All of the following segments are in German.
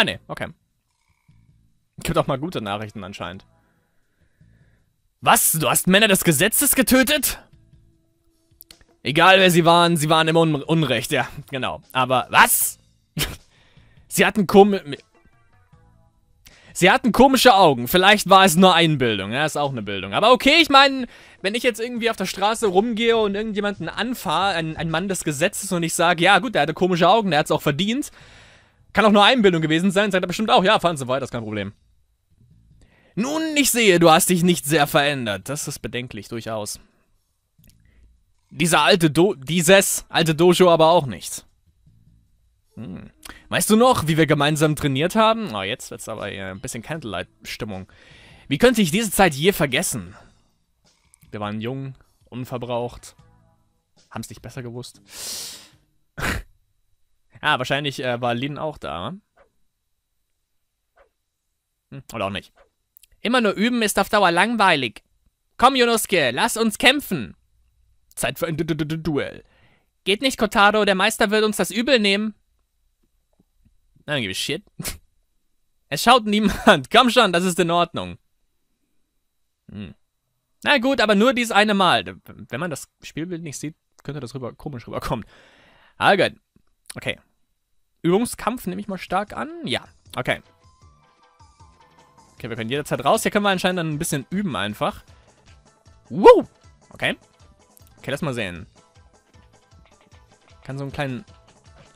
Ah, ne, okay. Gibt auch mal gute Nachrichten anscheinend. Was? Du hast Männer des Gesetzes getötet? Egal wer sie waren, sie waren im Un Unrecht, ja, genau. Aber was? sie hatten komische... Sie hatten komische Augen. Vielleicht war es nur Einbildung. Ja, ist auch eine Bildung. Aber okay, ich meine, wenn ich jetzt irgendwie auf der Straße rumgehe und irgendjemanden anfahre, ein, ein Mann des Gesetzes, und ich sage, ja gut, der hatte komische Augen, der hat es auch verdient. Kann auch nur Einbildung gewesen sein, sagt er bestimmt auch, ja, fahren Sie weiter, ist kein Problem. Nun, ich sehe, du hast dich nicht sehr verändert. Das ist bedenklich, durchaus. Dieser alte Do... Dieses alte Dojo aber auch nicht. Hm. Weißt du noch, wie wir gemeinsam trainiert haben? Oh, jetzt wird's aber ein bisschen Candlelight-Stimmung. Wie könnte ich diese Zeit je vergessen? Wir waren jung, unverbraucht. Haben's nicht besser gewusst. Ah, wahrscheinlich äh, war Lin auch da. Hm, oder auch nicht. Immer nur üben ist auf Dauer langweilig. Komm, Junuske, lass uns kämpfen. Zeit für ein du du du Duell. Geht nicht, Kotaro, der Meister wird uns das übel nehmen. Give a shit. Es schaut niemand. Komm schon, das ist in Ordnung. Hm. Na gut, aber nur dieses eine Mal. Wenn man das Spielbild nicht sieht, könnte das rüber komisch rüberkommen. Ah, gut. Okay. Übungskampf nehme ich mal stark an. Ja, okay. Okay, wir können jederzeit raus. Hier können wir anscheinend dann ein bisschen üben einfach. Woo! Okay. Okay, lass mal sehen. Kann so einen kleinen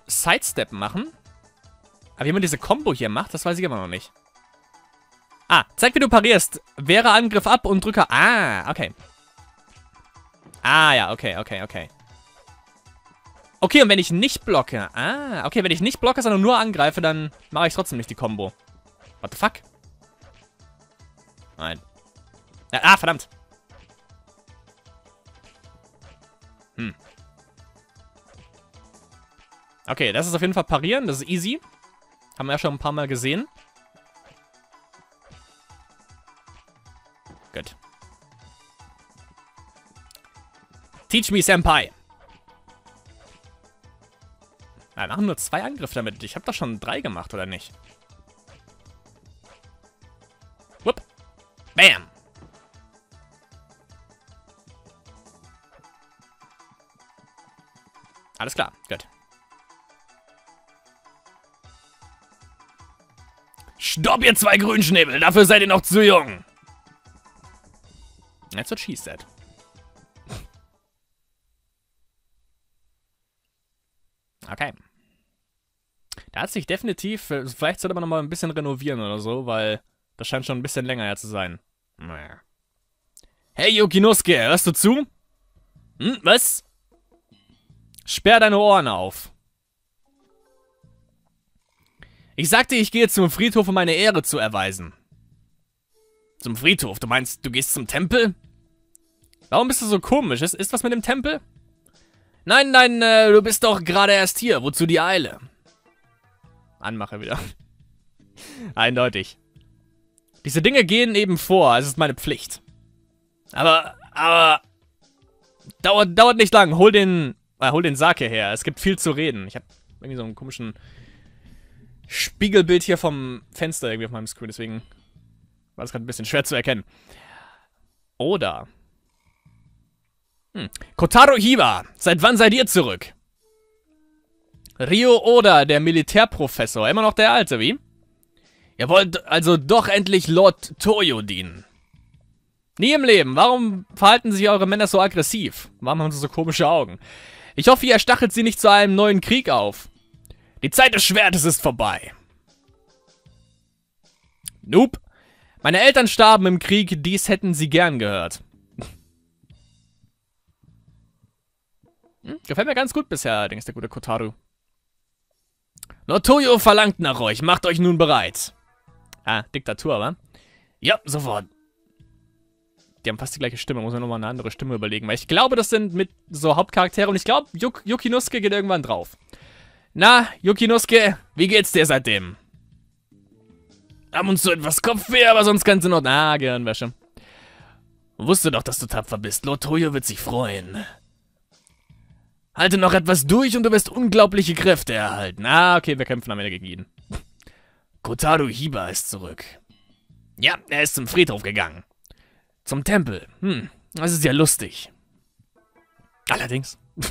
Sidestep machen. Aber wie man diese Combo hier macht, das weiß ich immer noch nicht. Ah, zeig, wie du parierst. Wehre Angriff ab und drücke... Ah, okay. Ah, ja, okay, okay, okay. Okay, und wenn ich nicht blocke... Ah, okay, wenn ich nicht blocke, sondern nur angreife, dann mache ich trotzdem nicht die Combo. What the fuck? Nein. Ah, verdammt. Hm. Okay, das ist auf jeden Fall parieren. Das ist easy. Haben wir ja schon ein paar Mal gesehen. Gut. Teach me, Senpai. Wir machen nur zwei Angriffe damit. Ich habe doch schon drei gemacht, oder nicht? Whoop. Bam. Alles klar, gut. Stopp, ihr zwei Grünschnäbel, dafür seid ihr noch zu jung. That's what she said. Da hat sich definitiv, vielleicht sollte man noch mal ein bisschen renovieren oder so, weil das scheint schon ein bisschen länger her zu sein. Hey Yukinosuke, hörst du zu? Hm, was? Sperr deine Ohren auf. Ich sagte, ich gehe zum Friedhof, um meine Ehre zu erweisen. Zum Friedhof? Du meinst, du gehst zum Tempel? Warum bist du so komisch? Ist, ist was mit dem Tempel? Nein, nein, äh, du bist doch gerade erst hier. Wozu die Eile? Anmache wieder. Eindeutig. Diese Dinge gehen eben vor. Es ist meine Pflicht. Aber, aber... Dauert, dauert nicht lang. Hol den, äh, hol den Sake her. Es gibt viel zu reden. Ich habe irgendwie so einen komischen Spiegelbild hier vom Fenster irgendwie auf meinem Screen. Deswegen war es gerade ein bisschen schwer zu erkennen. Oder... Hm. Kotaro Hiba, seit wann seid ihr zurück? Ryo Oda, der Militärprofessor, immer noch der Alte, wie? Ihr wollt also doch endlich Lord Toyo dienen. Nie im Leben. Warum verhalten sich eure Männer so aggressiv? Warum haben sie so komische Augen? Ich hoffe, ihr stachelt sie nicht zu einem neuen Krieg auf. Die Zeit des Schwertes ist vorbei. Nope. Meine Eltern starben im Krieg, dies hätten sie gern gehört. Hm, gefällt mir ganz gut bisher, allerdings, der gute Kotaru. Notoyo verlangt nach euch, macht euch nun bereit. Ah, Diktatur, wa? Ja, sofort. Die haben fast die gleiche Stimme, muss man nochmal eine andere Stimme überlegen. Weil ich glaube, das sind mit so Hauptcharaktere und ich glaube, Yuk Yukinosuke geht irgendwann drauf. Na, Yukinosuke, wie geht's dir seitdem? Haben uns so etwas Kopfweh, aber sonst ganz in Ordnung. Ah, Gehirnwäsche. Wusste doch, dass du tapfer bist. Lotoyo wird sich freuen. Halte noch etwas durch und du wirst unglaubliche Kräfte erhalten. Ah, okay, wir kämpfen am Ende gegen ihn. Kotaru Hiba ist zurück. Ja, er ist zum Friedhof gegangen. Zum Tempel. Hm, das ist ja lustig. Allerdings.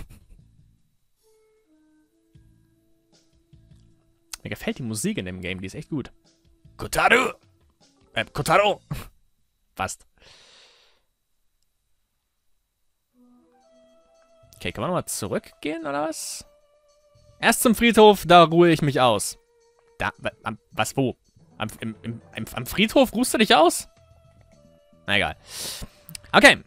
Mir gefällt die Musik in dem Game, die ist echt gut. Kotaru! Äh, Kotaro! Fast. Okay, kann man nochmal zurückgehen, oder was? Erst zum Friedhof, da ruhe ich mich aus. Da, was, wo? Am, im, im, am Friedhof ruhst du dich aus? Na egal. Okay.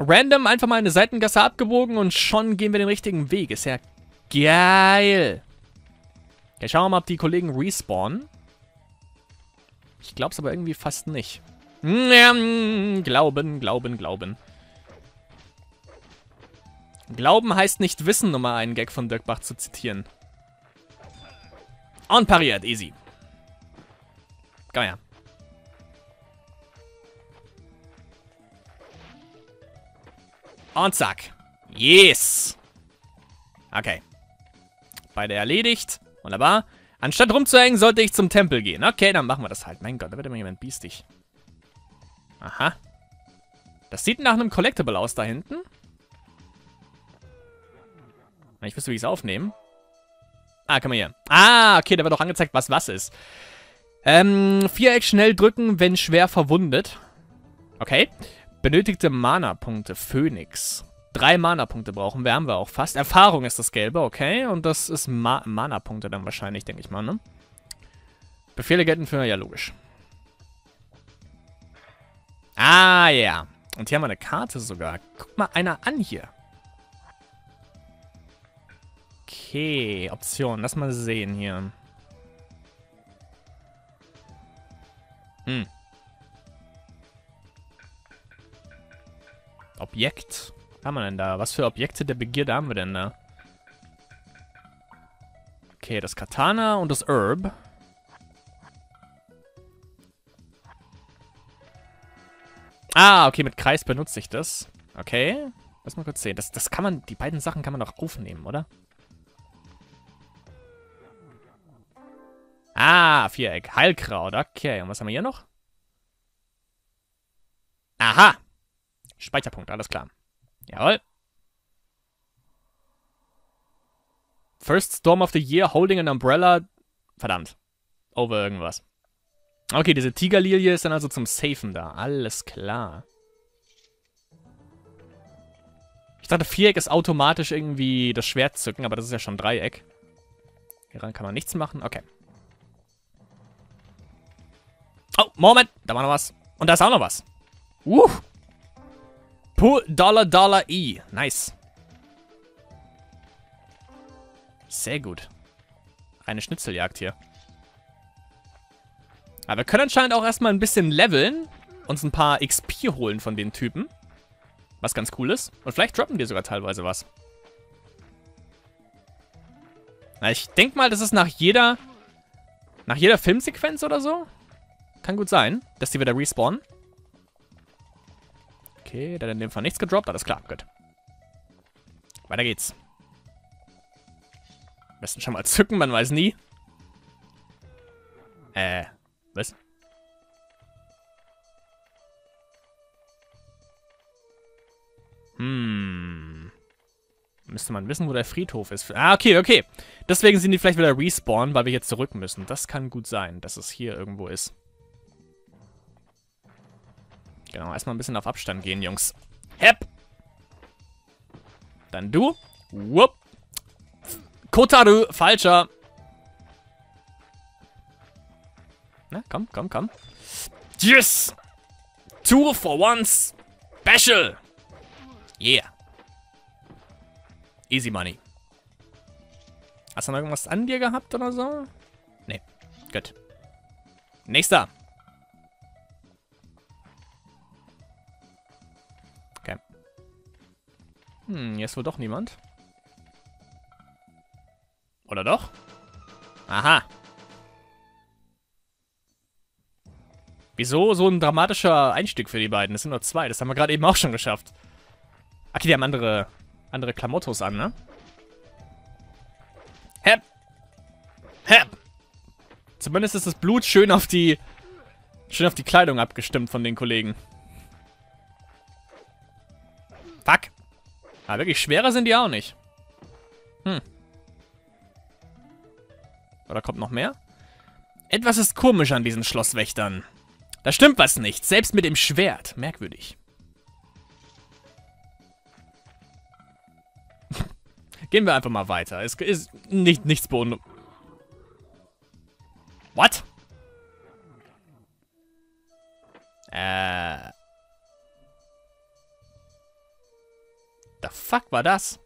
Random einfach mal eine Seitengasse abgebogen und schon gehen wir den richtigen Weg. Ist ja geil. Okay, schauen wir mal, ob die Kollegen respawnen. Ich glaube es aber irgendwie fast nicht. Glauben, glauben, glauben. Glauben heißt nicht wissen, um mal einen Gag von Dirk Bach zu zitieren. Und pariert, easy. Komm her. Und zack. Yes. Okay. Beide erledigt. Wunderbar. Anstatt rumzuhängen, sollte ich zum Tempel gehen. Okay, dann machen wir das halt. Mein Gott, da wird immer jemand biestig. Aha. Das sieht nach einem Collectible aus da hinten. Ich wüsste, wie ich es aufnehmen. Ah, kann man hier. Ah, okay, da wird auch angezeigt, was was ist. Ähm, Viereck schnell drücken, wenn schwer verwundet. Okay. Benötigte Mana-Punkte. Phoenix. Drei Mana-Punkte brauchen wir, haben wir auch fast. Erfahrung ist das Gelbe, okay. Und das ist Ma Mana-Punkte dann wahrscheinlich, denke ich mal, ne? Befehle gelten für, ja, logisch. Ah, ja. Und hier haben wir eine Karte sogar. Guck mal einer an hier. Okay, Option. Lass mal sehen hier. Hm. Objekt. Was haben wir denn da? Was für Objekte der Begierde haben wir denn da? Okay, das Katana und das Herb. Ah, okay, mit Kreis benutze ich das. Okay. Lass mal kurz sehen. Das, das kann man, die beiden Sachen kann man doch aufnehmen, oder? Ah, Viereck. Heilkraut. Okay, und was haben wir hier noch? Aha. Speicherpunkt, alles klar. Jawohl. First Storm of the Year holding an Umbrella. Verdammt. Over irgendwas. Okay, diese Tigerlilie ist dann also zum Safen da. Alles klar. Ich dachte, Viereck ist automatisch irgendwie das Schwert zücken, aber das ist ja schon Dreieck. Hieran kann man nichts machen. Okay. Oh, Moment. Da war noch was. Und da ist auch noch was. Uh. Pull Dollar Dollar E. Nice. Sehr gut. Eine Schnitzeljagd hier. Aber wir können anscheinend auch erstmal ein bisschen leveln. Uns ein paar XP holen von den Typen. Was ganz cool ist. Und vielleicht droppen die sogar teilweise was. Na, ich denke mal, das ist nach jeder... Nach jeder Filmsequenz oder so. Kann gut sein, dass die wieder respawnen. Okay, der hat in dem Fall nichts gedroppt. Alles klar, gut. Weiter geht's. Am besten schon mal zücken, man weiß nie. Äh, was? Hm. Müsste man wissen, wo der Friedhof ist. Ah, okay, okay. Deswegen sind die vielleicht wieder respawnen, weil wir jetzt zurück müssen. Das kann gut sein, dass es hier irgendwo ist. Genau, erstmal ein bisschen auf Abstand gehen, Jungs. Hep! Dann du. Wupp. Kotaru, falscher. Na, komm, komm, komm. Yes! Two for one special! Yeah. Easy money. Hast du noch irgendwas an dir gehabt oder so? Nee. Gut. Nächster. Hm, hier ist wohl doch niemand. Oder doch? Aha. Wieso so ein dramatischer Einstieg für die beiden? Das sind nur zwei. Das haben wir gerade eben auch schon geschafft. Okay, die haben andere, andere Klamottos an, ne? Hep. Hep. Zumindest ist das Blut schön auf die... Schön auf die Kleidung abgestimmt von den Kollegen. Fuck. Aber wirklich schwerer sind die auch nicht. Hm. Oder kommt noch mehr? Etwas ist komisch an diesen Schlosswächtern. Da stimmt was nicht, selbst mit dem Schwert. Merkwürdig. Gehen wir einfach mal weiter. Es ist nicht, nichts beunruhigend. What? Äh. The fuck war das?